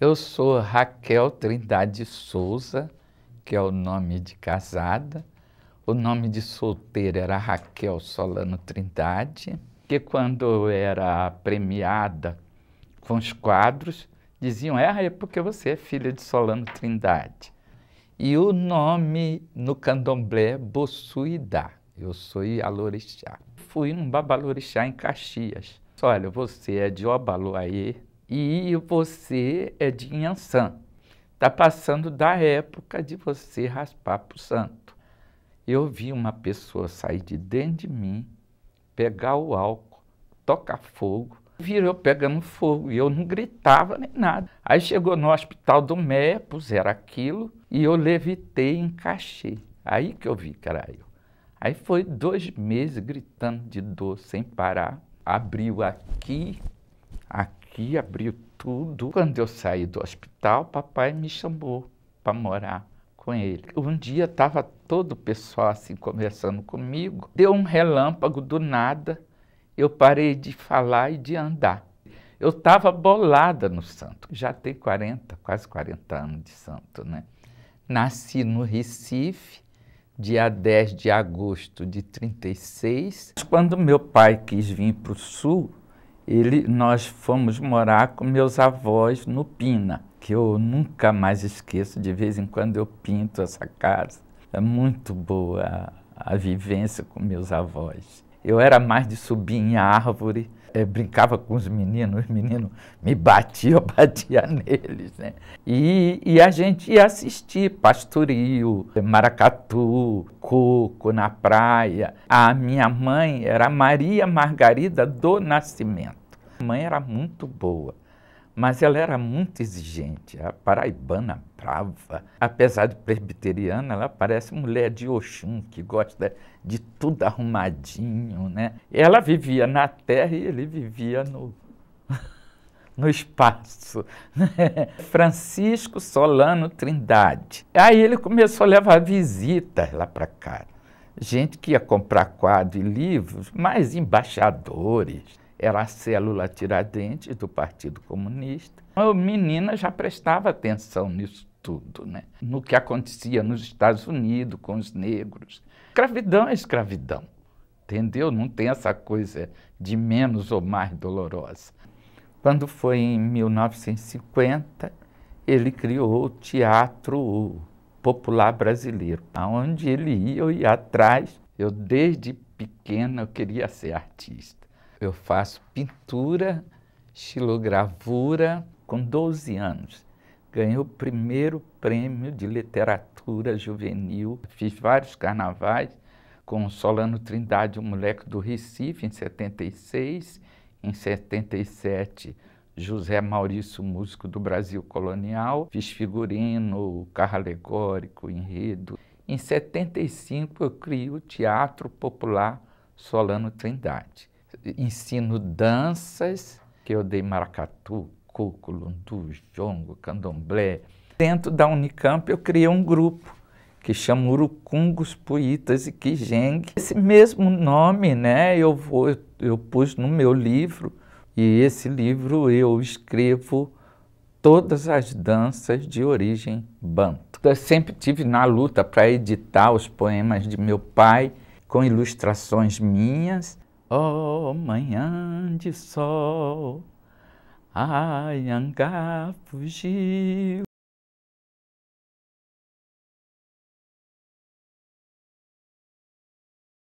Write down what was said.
Eu sou Raquel Trindade Souza, que é o nome de casada. O nome de solteira era Raquel Solano Trindade, que quando eu era premiada com os quadros, diziam, é, é porque você é filha de Solano Trindade. E o nome no candomblé é Bossuidá, eu sou Ialorixá. Fui num babalorixá em Caxias. Olha, você é de Obaloaê, e você é de Inhansã. Está passando da época de você raspar para o santo. Eu vi uma pessoa sair de dentro de mim, pegar o álcool, tocar fogo, virou pegando fogo e eu não gritava nem nada. Aí chegou no hospital do Mé, puseram aquilo e eu levitei e encaixei. Aí que eu vi que era eu. Aí foi dois meses gritando de dor sem parar. Abriu aqui, aqui abriu tudo. Quando eu saí do hospital, papai me chamou para morar com ele. Um dia estava todo o pessoal assim conversando comigo, deu um relâmpago do nada, eu parei de falar e de andar. Eu estava bolada no santo, já tem 40, quase 40 anos de santo, né? Nasci no Recife, dia 10 de agosto de 36. Quando meu pai quis vir para o sul, ele, nós fomos morar com meus avós no Pina, que eu nunca mais esqueço, de vez em quando eu pinto essa casa. É muito boa a, vivência com meus avós. Eu era mais de subir em árvore, é, brincava com os meninos, os meninos me batiam, eu batia neles, né? E, e a gente ia assistir pastoril, maracatu, coco na praia. A minha mãe era Maria Margarida do Nascimento. A mãe era muito boa, mas ela era muito exigente, a paraibana brava. Apesar de presbiteriana, ela parece mulher de Oxum, que gosta de tudo arrumadinho, né? Ela vivia na terra e ele vivia no, no espaço. Francisco Solano Trindade. Aí ele começou a levar visitas lá para cá. Gente que ia comprar quadro e livros, mais embaixadores era a célula Tiradentes do Partido Comunista. A menina já prestava atenção nisso tudo, né? no que acontecia nos Estados Unidos com os negros. Escravidão é escravidão, entendeu? Não tem essa coisa de menos ou mais dolorosa. Quando foi em 1950, ele criou o Teatro Popular Brasileiro, aonde ele ia, eu ia atrás. Eu, desde pequena, eu queria ser artista. Eu faço pintura, xilogravura com 12 anos. Ganhei o primeiro prêmio de literatura juvenil. Fiz vários carnavais com Solano Trindade, um moleque do Recife, em 76. Em 77, José Maurício, músico do Brasil Colonial. Fiz figurino, carro alegórico, enredo. Em 75, eu criei o Teatro Popular Solano Trindade ensino danças, que eu dei maracatu, coco, lundu, jongo, candomblé. Dentro da Unicamp eu criei um grupo que chama Urucungos, Puitas e Quijengue. Esse mesmo nome, né, eu, vou, eu pus no meu livro, e esse livro eu escrevo todas as danças de origem banto. Eu sempre tive na luta para editar os poemas de meu pai com ilustrações minhas Ó oh, manhã de sol, a Anhangá fugiu.